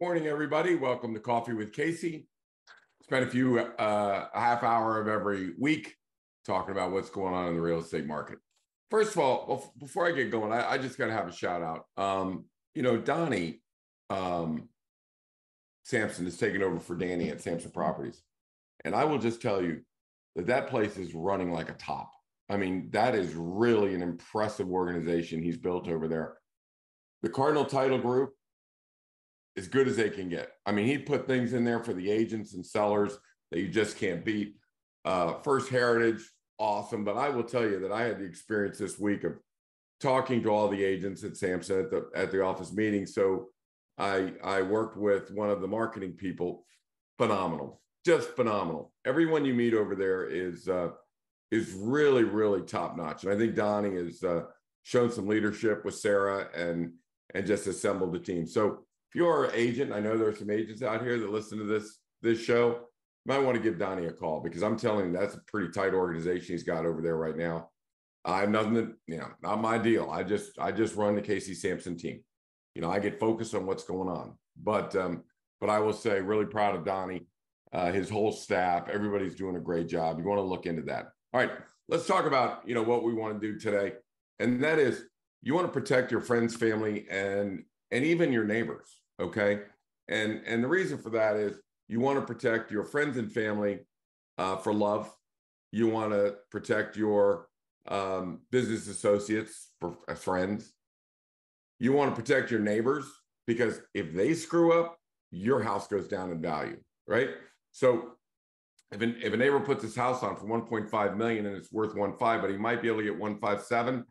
Morning, everybody. Welcome to Coffee with Casey. Spend a few uh, a half hour of every week talking about what's going on in the real estate market. First of all, before I get going, I, I just got to have a shout out. Um, you know, Donnie um, Samson is taking over for Danny at Samson Properties, and I will just tell you that that place is running like a top. I mean, that is really an impressive organization he's built over there. The Cardinal Title Group as good as they can get. I mean, he put things in there for the agents and sellers that you just can't beat. Uh, First Heritage, awesome. But I will tell you that I had the experience this week of talking to all the agents at Samson at the at the office meeting. So I I worked with one of the marketing people, phenomenal, just phenomenal. Everyone you meet over there is uh, is really really top notch, and I think Donnie has uh, shown some leadership with Sarah and and just assembled the team. So if you're an agent, I know there are some agents out here that listen to this this show. You might want to give Donnie a call because I'm telling you that's a pretty tight organization he's got over there right now. I have nothing that you know, not my deal. I just I just run the Casey Samson team. You know, I get focused on what's going on. But um, but I will say, really proud of Donnie, uh, his whole staff. Everybody's doing a great job. You want to look into that. All right, let's talk about you know what we want to do today, and that is you want to protect your friends, family, and and even your neighbors. Okay. And, and the reason for that is you want to protect your friends and family uh, for love. You want to protect your um, business associates for uh, friends. You want to protect your neighbors because if they screw up, your house goes down in value, right? So if, an, if a neighbor puts his house on for 1.5 million and it's worth 1.5, but he might be able to get 157,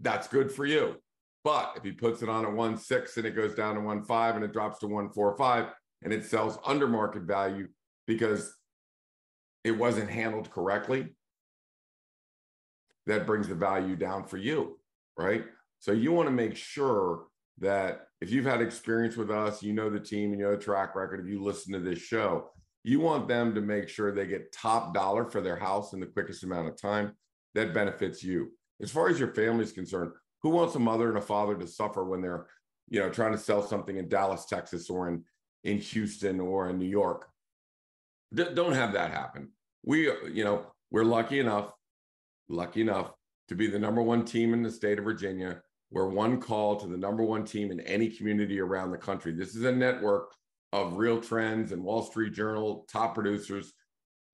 that's good for you. But if he puts it on at one six and it goes down to one five and it drops to one four five and it sells under market value because it wasn't handled correctly, that brings the value down for you, right? So you want to make sure that if you've had experience with us, you know the team, you know the track record, if you listen to this show, you want them to make sure they get top dollar for their house in the quickest amount of time. That benefits you. As far as your family is concerned, who wants a mother and a father to suffer when they're you know trying to sell something in dallas texas or in in houston or in new york? D- don't have that happen. We you know we're lucky enough lucky enough to be the number one team in the state of virginia. We're one call to the number one team in any community around the country. This is a network of real trends and wall street journal top producers.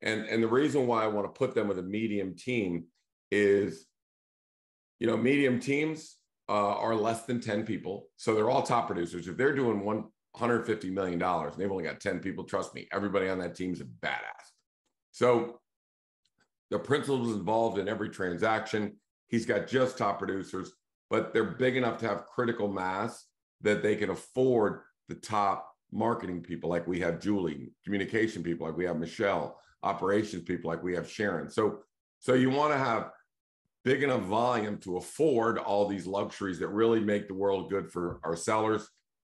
And and the reason why i want to put them with a medium team is you know, medium teams uh, are less than 10 people. So they're all top producers. If they're doing $150 million and they've only got 10 people, trust me, everybody on that team is a badass. So the principal's involved in every transaction. He's got just top producers, but they're big enough to have critical mass that they can afford the top marketing people like we have Julie, communication people like we have Michelle, operations people like we have Sharon. So so you want to have big enough volume to afford all these luxuries that really make the world good for our sellers,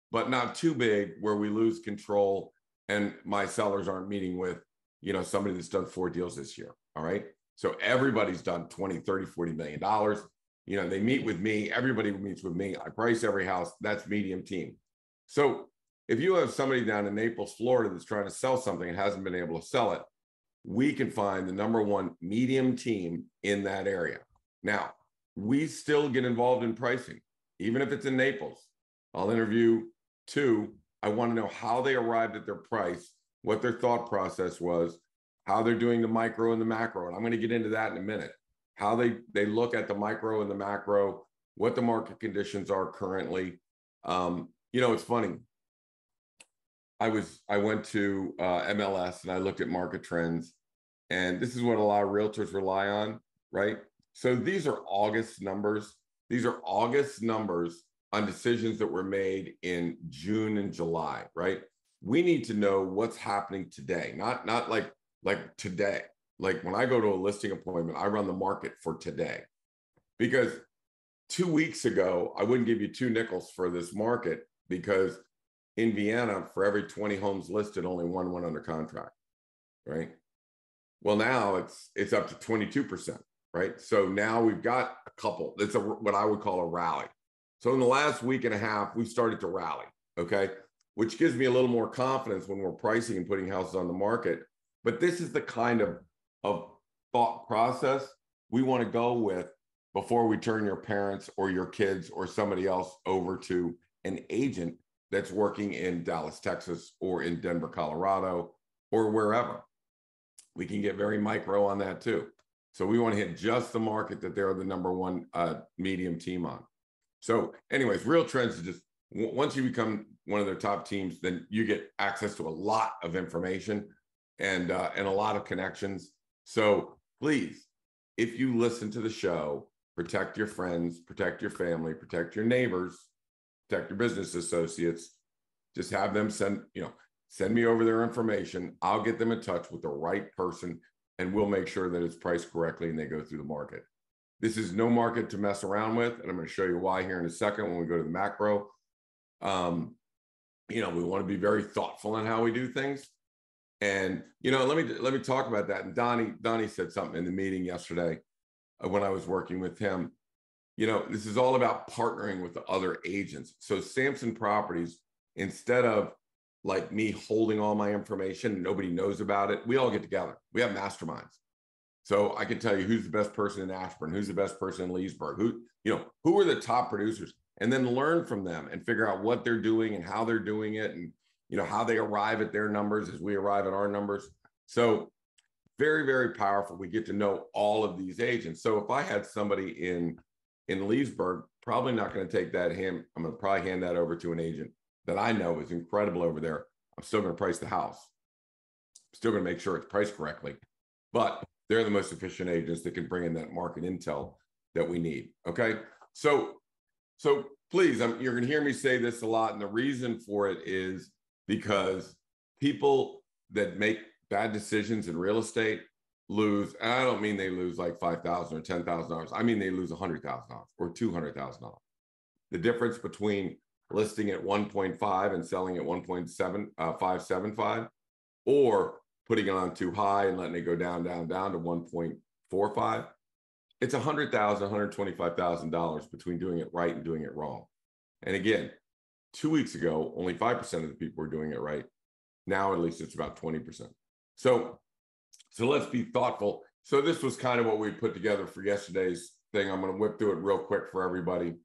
but not too big where we lose control and my sellers aren't meeting with, you know, somebody that's done four deals this year. All right. So everybody's done 20, 30, 40 million dollars. You know, they meet with me, everybody meets with me. I price every house. That's medium team. So if you have somebody down in Naples, Florida that's trying to sell something and hasn't been able to sell it, we can find the number one medium team in that area. Now, we still get involved in pricing, even if it's in Naples. I'll interview two. I want to know how they arrived at their price, what their thought process was, how they're doing the micro and the macro. And I'm going to get into that in a minute. How they they look at the micro and the macro, what the market conditions are currently. Um, you know, it's funny. I was I went to uh, MLS and I looked at market trends, and this is what a lot of realtors rely on, right? So these are August numbers. These are August numbers on decisions that were made in June and July, right? We need to know what's happening today, not not like like today. Like when I go to a listing appointment, I run the market for today. Because 2 weeks ago, I wouldn't give you two nickels for this market because in Vienna, for every 20 homes listed, only one went under contract, right? Well, now it's it's up to 22% right? So now we've got a couple. That's a what I would call a rally. So in the last week and a half, we've started to rally. Okay. which gives me a little more confidence when we're pricing and putting houses on the market. But this is the kind of, of thought process we want to go with before we turn your parents or your kids or somebody else over to an agent that's working in Dallas, Texas, or in Denver, Colorado, or wherever. We can get very micro on that too. So we want to hit just the market that they're the number one uh, medium team on. So, anyways, Real Trends is just once you become one of their top teams, then you get access to a lot of information and uh, and a lot of connections. So please, if you listen to the show, protect your friends, protect your family, protect your neighbors, protect your business associates. Just have them send you know send me over their information. I'll get them in touch with the right person and we'll make sure that it's priced correctly and they go through the market. This is no market to mess around with, and I'm going to show you why here in a second when we go to the macro. Um, you know, we want to be very thoughtful in how we do things, and you know, let me let me talk about that. And Donnie Donnie said something in the meeting yesterday uh, when I was working with him. You know, this is all about partnering with the other agents. So Samson Properties, instead of like me holding all my information, nobody knows about it. We all get together. We have masterminds. So I can tell you who's the best person in Ashburn, who's the best person in Leesburg, who, you know, who are the top producers, and then learn from them and figure out what they're doing and how they're doing it and you know how they arrive at their numbers as we arrive at our numbers. So very, very powerful. We get to know all of these agents. So if I had somebody in in Leesburg, probably not going to take that hand. I'm going to probably hand that over to an agent that I know is incredible over there, I'm still going to price the house. I'm still going to make sure it's priced correctly. But they're the most efficient agents that can bring in that market intel that we need. Okay. So, so please, I'm, you're going to hear me say this a lot. And the reason for it is because people that make bad decisions in real estate lose, and I don't mean they lose like 5,000 or $10,000. I mean, they lose $100,000 or $200,000. The difference between listing at 1.5 and selling at 1.7575 uh, or putting it on too high and letting it go down down down to 1.45 it's $100000 $125000 between doing it right and doing it wrong. And again two weeks ago only 5% of the people were doing it right. Now at least it's about 20% so so let's be thoughtful. So this was kind of what we put together for yesterday's thing. I'm going to whip through it real quick for everybody.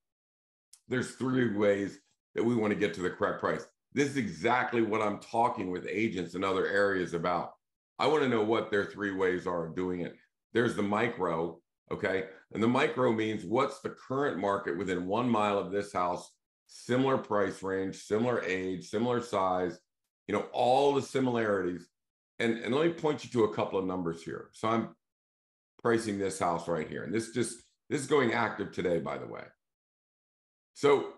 There's three ways that we want to get to the correct price. This is exactly what I'm talking with agents in other areas about. I want to know what their three ways are of doing it. There's the micro, okay? And the micro means what's the current market within one mile of this house, similar price range, similar age, similar size, you know, all the similarities. And, and let me point you to a couple of numbers here. So I'm pricing this house right here. And this just, this is going active today, by the way. So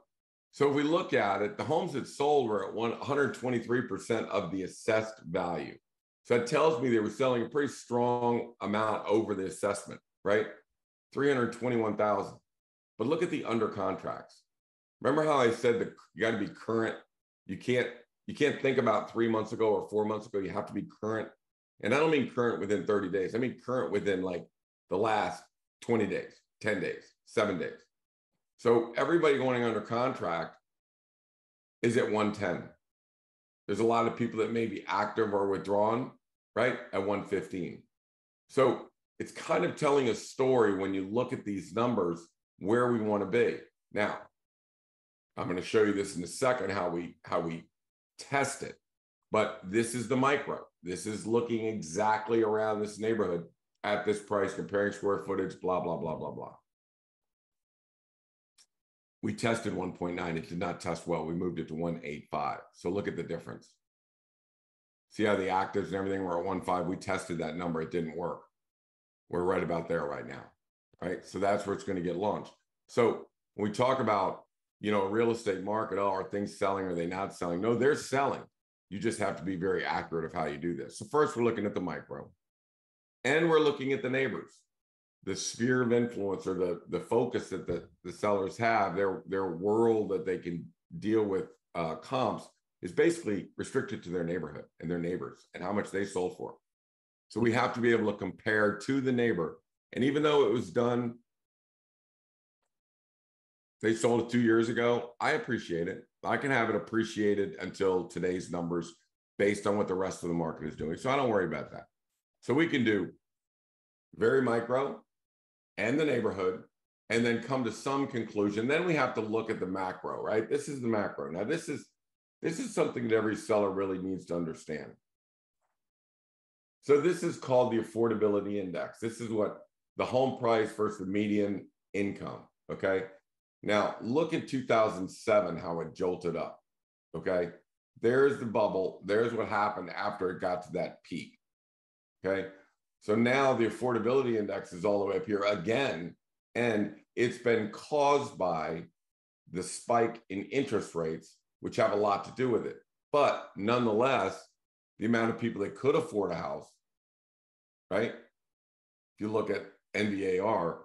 so if we look at it, the homes that sold were at 123% of the assessed value. So that tells me they were selling a pretty strong amount over the assessment, right? 321,000. But look at the under contracts. Remember how I said that you got to be current? You can't you can't think about 3 months ago or 4 months ago. You have to be current. And I don't mean current within 30 days. I mean current within like the last 20 days, 10 days, 7 days. So everybody going under contract is at 110. There's a lot of people that may be active or withdrawn, right? At 115. So it's kind of telling a story when you look at these numbers where we want to be. Now, I'm going to show you this in a second how we how we test it. But this is the micro. This is looking exactly around this neighborhood at this price, comparing square footage, blah, blah, blah, blah, blah. We tested 1.9. It did not test well. We moved it to 185. So look at the difference. See how the actives and everything were at 1.5. We tested that number. It didn't work. We're right about there right now. Right. So that's where it's going to get launched. So when we talk about, you know, a real estate market, oh, are things selling? Are they not selling? No, they're selling. You just have to be very accurate of how you do this. So first we're looking at the micro and we're looking at the neighbors the sphere of influence or the the focus that the, the sellers have, their their world that they can deal with uh, comps is basically restricted to their neighborhood and their neighbors and how much they sold for. So we have to be able to compare to the neighbor. And even though it was done, they sold it two years ago. I appreciate it. I can have it appreciated until today's numbers based on what the rest of the market is doing. So I don't worry about that. So we can do very micro and the neighborhood and then come to some conclusion. Then we have to look at the macro, right? This is the macro. Now this is this is something that every seller really needs to understand. So this is called the affordability index. This is what the home price versus the median income, okay? Now, look at 2007 how it jolted up, okay? There's the bubble. There's what happened after it got to that peak. Okay. So now the affordability index is all the way up here again. And it's been caused by the spike in interest rates, which have a lot to do with it. But nonetheless, the amount of people that could afford a house, right? If you look at NVAR,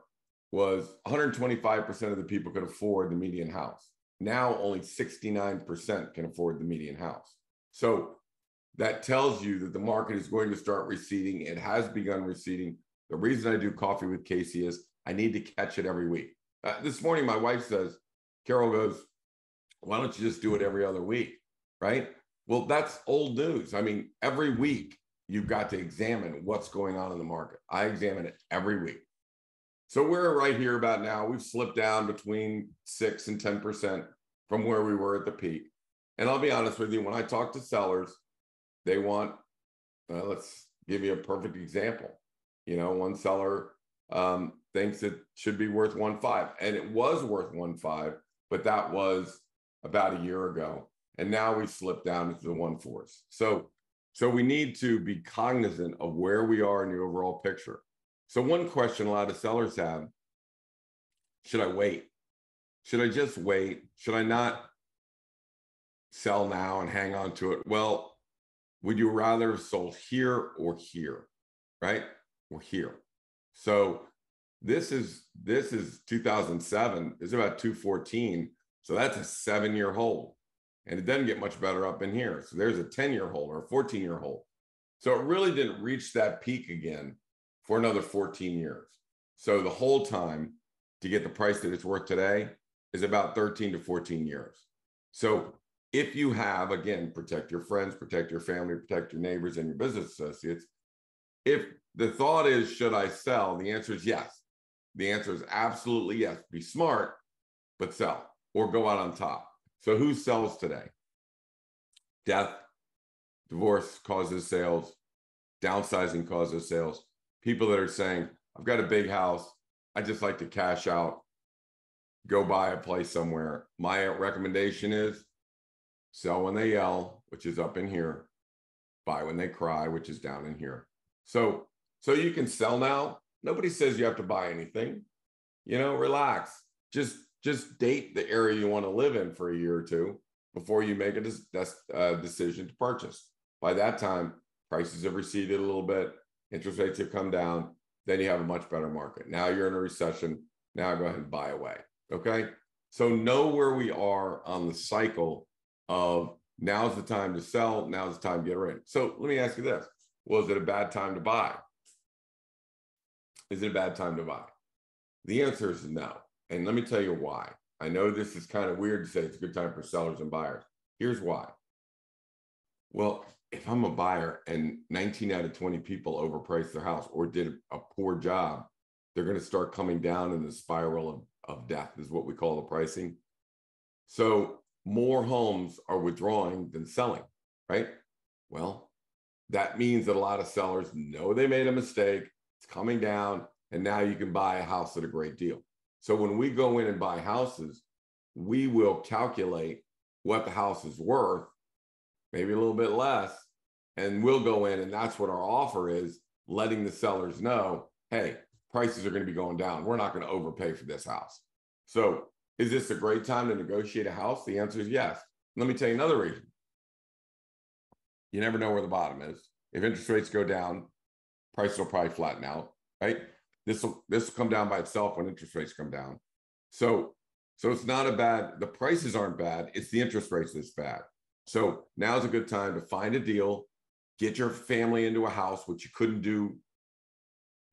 was 125% of the people could afford the median house. Now only 69% can afford the median house. So that tells you that the market is going to start receding. It has begun receding. The reason I do coffee with Casey is I need to catch it every week. Uh, this morning, my wife says, Carol goes, Why don't you just do it every other week? Right? Well, that's old news. I mean, every week you've got to examine what's going on in the market. I examine it every week. So we're right here about now. We've slipped down between six and 10% from where we were at the peak. And I'll be honest with you, when I talk to sellers, they want, uh, let's give you a perfect example. You know, one seller um, thinks it should be worth one five, and it was worth one five, but that was about a year ago, and now we slipped down into the one fours. So, so we need to be cognizant of where we are in the overall picture. So, one question a lot of sellers have should I wait? Should I just wait? Should I not sell now and hang on to it? Well, would you rather have sold here or here? Right? Or here. So, this is this is 2007 it's about 214 so that's a seven year hold and it doesn't get much better up in here so there's a 10 year hold or a 14 year hold so it really didn't reach that peak again for another 14 years. So the whole time to get the price that it's worth today is about 13 to 14 years. So if you have, again, protect your friends, protect your family, protect your neighbors and your business associates. If the thought is, should I sell? The answer is yes. The answer is absolutely yes. Be smart, but sell or go out on top. So who sells today? Death, divorce causes sales, downsizing causes sales people that are saying, I've got a big house. I just like to cash out, go buy a place somewhere. My recommendation is sell when they yell, which is up in here, buy when they cry, which is down in here. So, so you can sell now. Nobody says you have to buy anything. You know, relax. Just just date the area you want to live in for a year or two before you make a des- uh, decision to purchase. By that time, prices have receded a little bit interest rates have come down, then you have a much better market. Now you're in a recession. Now go ahead and buy away. Okay. So know where we are on the cycle of now's the time to sell, now's the time to get rid. So let me ask you this. Was it a bad time to buy? Is it a bad time to buy? The answer is no. And let me tell you why. I know this is kind of weird to say it's a good time for sellers and buyers. Here's why. Well, if I'm a buyer and 19 out of 20 people overpriced their house or did a poor job, they're going to start coming down in the spiral of, of death, is what we call the pricing. So more homes are withdrawing than selling, right? Well, that means that a lot of sellers know they made a mistake, it's coming down, and now you can buy a house at a great deal. So when we go in and buy houses, we will calculate what the house is worth maybe a little bit less, and we'll go in, and that's what our offer is, letting the sellers know, hey, prices are going to be going down. We're not going to overpay for this house. So, is this a great time to negotiate a house? The answer is yes. Let me tell you another reason. You never know where the bottom is. If interest rates go down, prices will probably flatten out, right? This will this will come down by itself when interest rates come down. So so it's not a bad. The prices aren't bad. It's the interest rates that's bad. So now's a good time to find a deal, get your family into a house, which you couldn't do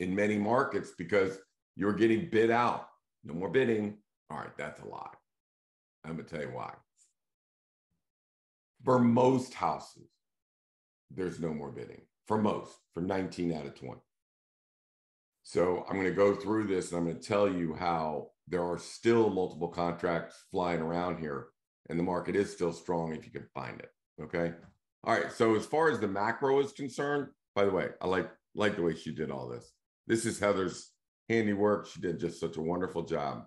in many markets because you're getting bid out. No more bidding. All right, that's a lie. I'm going to tell you why. For most houses, there's no more bidding. For most, for 19 out of 20. So I'm going to go through this and I'm going to tell you how there are still multiple contracts flying around here and the market is still strong if you can find it. Okay. All right. So as far as the macro is concerned, by the way, I like like the way she did all this. This is Heather's handiwork. She did just such a wonderful job.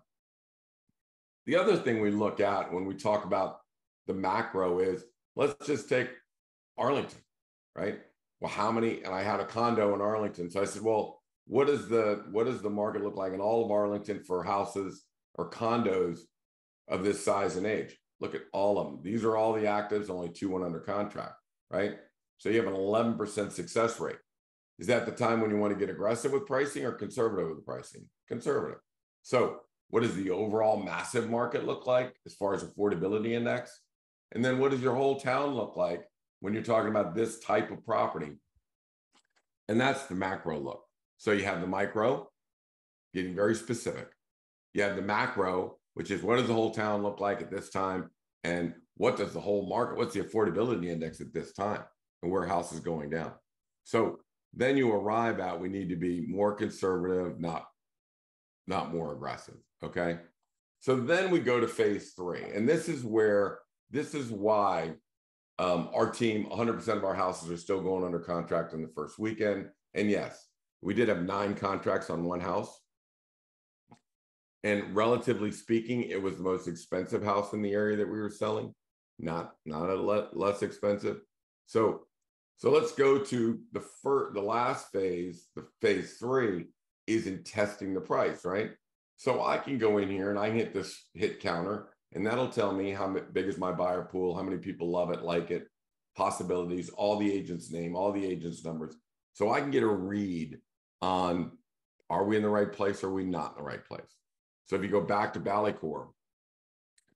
The other thing we look at when we talk about the macro is let's just take Arlington, right? Well, how many? And I had a condo in Arlington. So I said, well, what does the what does the market look like in all of Arlington for houses or condos of this size and age? Look at all of them. These are all the actives, only two went under contract, right? So you have an 11% success rate. Is that the time when you want to get aggressive with pricing or conservative with pricing? Conservative. So what does the overall massive market look like as far as affordability index? And then what does your whole town look like when you're talking about this type of property? And that's the macro look. So you have the micro, getting very specific. You have the macro, which is what does the whole town look like at this time? And what does the whole market, what's the affordability index at this time? And where house is going down. So then you arrive at we need to be more conservative, not, not more aggressive. Okay. So then we go to phase three. And this is where, this is why um, our team, 100% of our houses are still going under contract in the first weekend. And yes, we did have nine contracts on one house. And relatively speaking, it was the most expensive house in the area that we were selling, not not a le- less expensive. So so let's go to the first the last phase, the phase three is in testing the price, right? So I can go in here and I hit this hit counter, and that'll tell me how big is my buyer pool, how many people love it, like it, possibilities, all the agents' name, all the agents' numbers. So I can get a read on are we in the right place or are we not in the right place? So if you go back to Ballycore,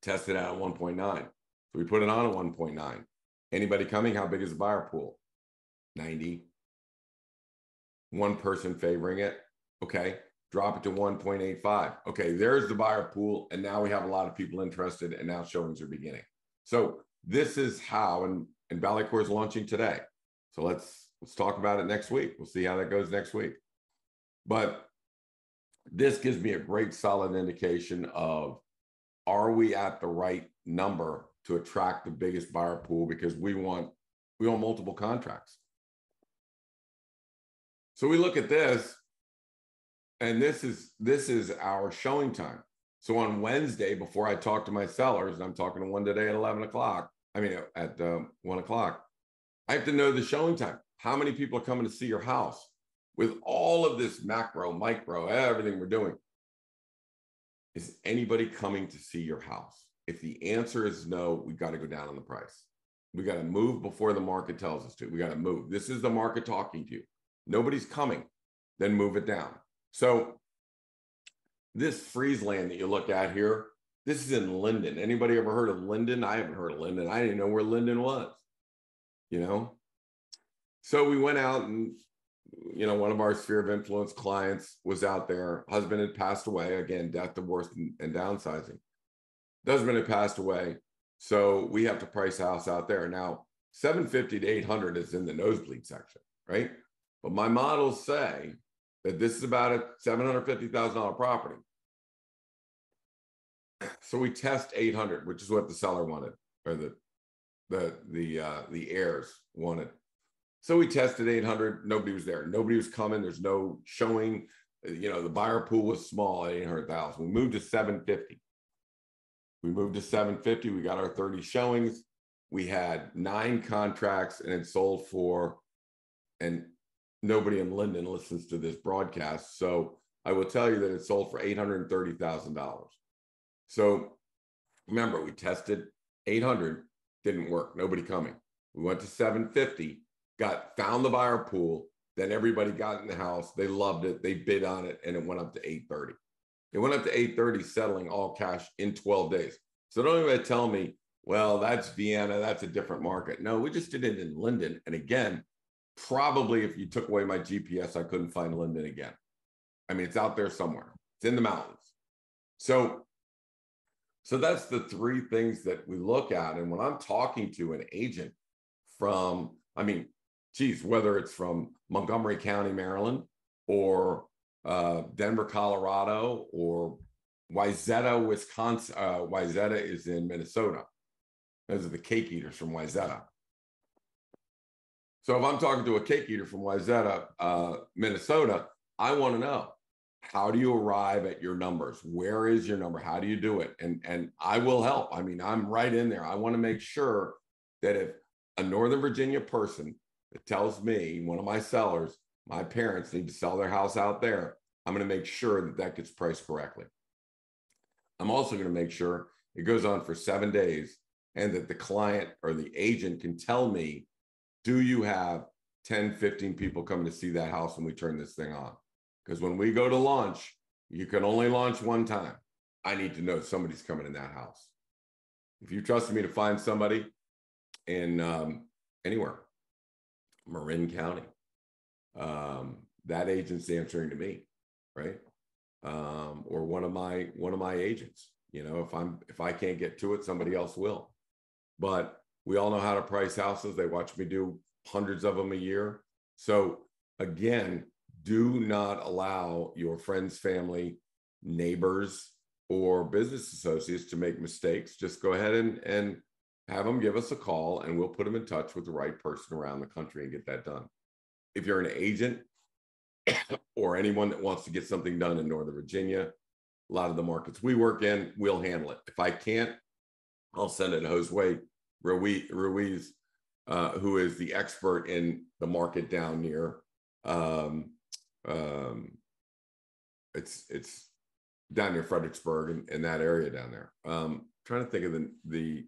test it out at 1.9. So we put it on at 1.9. Anybody coming? How big is the buyer pool? 90. One person favoring it. Okay. Drop it to 1.85. Okay. There's the buyer pool. And now we have a lot of people interested. And now showings are beginning. So this is how, and, and Valleycore is launching today. So let's let's talk about it next week. We'll see how that goes next week. But this gives me a great solid indication of are we at the right number to attract the biggest buyer pool because we want we want multiple contracts. So we look at this and this is this is our showing time. So on Wednesday, before I talk to my sellers, and I'm talking to one today at 11 o'clock, I mean, at um, one o'clock, I have to know the showing time. How many people are coming to see your house? with all of this macro, micro, everything we're doing, is anybody coming to see your house? If the answer is no, we got to go down on the price. We got to move before the market tells us to. We got to move. This is the market talking to you. Nobody's coming, then move it down. So, this Freezeland that you look at here, this is in Linden. Anybody ever heard of Linden? I haven't heard of Linden. I didn't know where Linden was, you know? So we went out and you know, one of our sphere of influence clients was out there. Husband had passed away. Again, death, divorce, and, and downsizing. Husband had passed away. So we have to price house out there. Now, 750 to 800 is in the nosebleed section, right? But my models say that this is about a $750,000 property. So we test 800, which is what the seller wanted, or the the the uh, the heirs wanted. So we tested 800. Nobody was there. Nobody was coming. There's no showing. You know, the buyer pool was small at 800,000. We moved to 750. We moved to 750. We got our 30 showings. We had nine contracts and it sold for, and nobody in Linden listens to this broadcast. So I will tell you that it sold for $830,000. So remember, we tested 800, didn't work. Nobody coming. We went to 750 got found the buyer pool. Then everybody got in the house. They loved it. They bid on it, and it went up to 830. It went up to 830, settling all cash in 12 days. So don't even tell me, well, that's Vienna, that's a different market. No, we just did it in Linden. And again, probably if you took away my GPS, I couldn't find Linden again. I mean, it's out there somewhere. It's in the mountains. So So that's the three things that we look at. And when I'm talking to an agent from, I mean, geez, whether it's from Montgomery County, Maryland, or uh, Denver, Colorado, or Wayzata, Wisconsin. Uh, Wayzata is in Minnesota. Those are the cake eaters from Wayzata. So if I'm talking to a cake eater from Wayzata, uh, Minnesota, I want to know how do you arrive at your numbers? Where is your number? How do you do it? And and I will help. I mean, I'm right in there. I want to make sure that if a Northern Virginia person tells me one of my sellers, my parents need to sell their house out there, I'm going to make sure that that gets priced correctly. I'm also going to make sure it goes on for seven days and that the client or the agent can tell me, do you have 10, 15 people coming to see that house when we turn this thing on? Because when we go to launch, you can only launch one time. I need to know somebody's coming in that house. If you trusted me to find somebody in um, anywhere, Marin County, um, that agent's answering to me, right? Um, or one of my one of my agents. You know, if I'm if I can't get to it, somebody else will. But we all know how to price houses. They watch me do hundreds of them a year. So again, do not allow your friends, family, neighbors, or business associates to make mistakes. Just go ahead and, and have them give us a call and we'll put them in touch with the right person around the country and get that done. If you're an agent or anyone that wants to get something done in Northern Virginia, a lot of the markets we work in, we'll handle it. If I can't, I'll send it to Josue Ruiz, Ruiz uh, who is the expert in the market down near um, um, it's it's down near Fredericksburg and that area down there. Um, trying to think of the the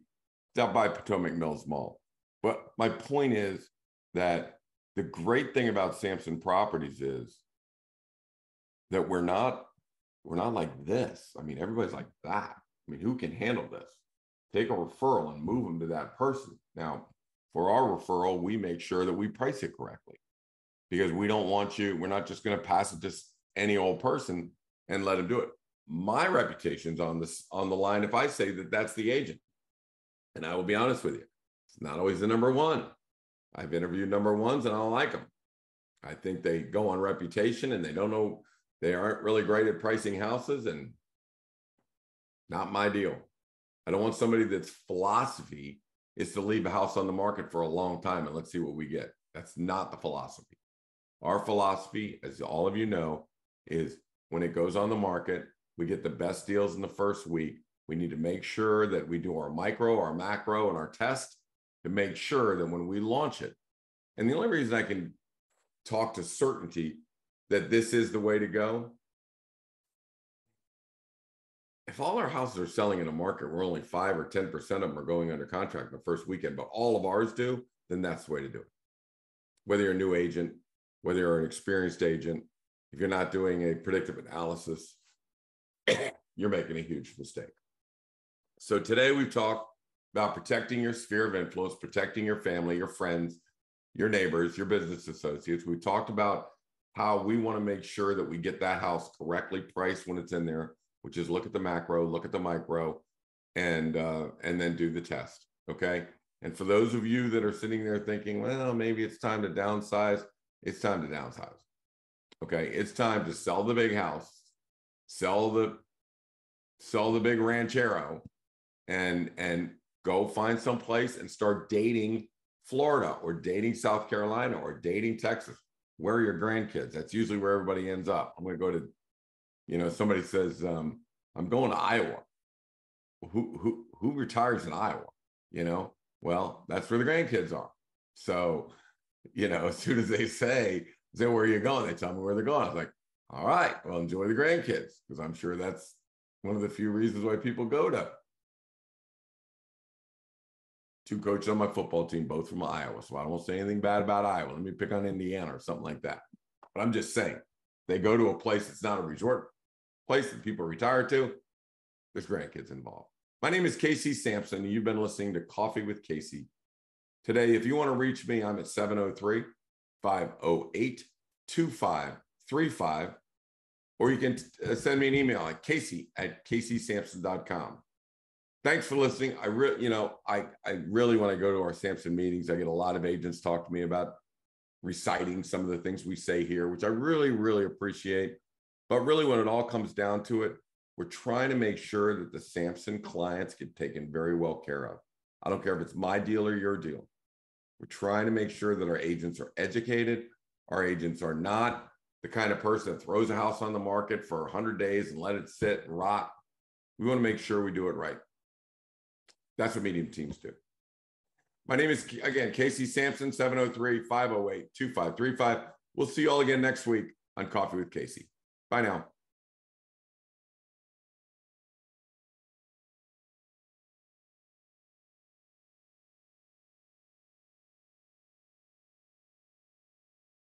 down by Potomac Mills Mall. But my point is that the great thing about Samson Properties is that we're not we're not like this. I mean, everybody's like that. I mean, who can handle this? Take a referral and move them to that person. Now, for our referral, we make sure that we price it correctly because we don't want you, we're not just going to pass it to any old person and let them do it. My reputation's on this on the line if I say that that's the agent. And I will be honest with you, it's not always the number one. I've interviewed number ones and I don't like them. I think they go on reputation and they don't know, they aren't really great at pricing houses and not my deal. I don't want somebody that's philosophy is to leave a house on the market for a long time and let's see what we get. That's not the philosophy. Our philosophy, as all of you know, is when it goes on the market, we get the best deals in the first week. We need to make sure that we do our micro, our macro, and our test to make sure that when we launch it, and the only reason I can talk to certainty that this is the way to go, if all our houses are selling in a market where only five or 10% of them are going under contract the first weekend, but all of ours do, then that's the way to do it. Whether you're a new agent, whether you're an experienced agent, if you're not doing a predictive analysis, you're making a huge mistake. So today we've talked about protecting your sphere of influence, protecting your family, your friends, your neighbors, your business associates. We talked about how we want to make sure that we get that house correctly priced when it's in there, which is look at the macro, look at the micro, and uh, and then do the test. Okay. And for those of you that are sitting there thinking, well, maybe it's time to downsize, it's time to downsize. Okay, it's time to sell the big house, sell the sell the big ranchero, and and go find some place and start dating Florida or dating South Carolina or dating Texas. Where are your grandkids? That's usually where everybody ends up. I'm going to go to, you know, somebody says, um, I'm going to Iowa. Who who who retires in Iowa? You know, well, that's where the grandkids are. So you know, as soon as they say, say, where are you going? They tell me where they're going. I was like, all right, well, enjoy the grandkids, because I'm sure that's one of the few reasons why people go to. Two coaches on my football team, both from Iowa. So I don't say anything bad about Iowa. Let me pick on Indiana or something like that. But I'm just saying, they go to a place that's not a resort place that people retire to. There's grandkids involved. My name is Casey Samson, and you've been listening to Coffee with Casey Today, if you want to reach me, I'm at 703 508 2535, or you can uh, send me an email at casey at caseysamson.com. thanks for listening. I really, you know, I I really when I go to our Samson meetings, I get a lot of agents talk to me about reciting some of the things we say here, which I really, really appreciate. But really, when it all comes down to it, we're trying to make sure that the Samson clients get taken very well care of. I don't care if it's my deal or your deal. We're trying to make sure that our agents are educated. Our agents are not the kind of person that throws a house on the market for 100 days and let it sit and rot. We want to make sure we do it right. That's what medium teams do. My name is, again, Casey Samson, 703 508 2535. We'll see you all again next week on Coffee with Casey. Bye now.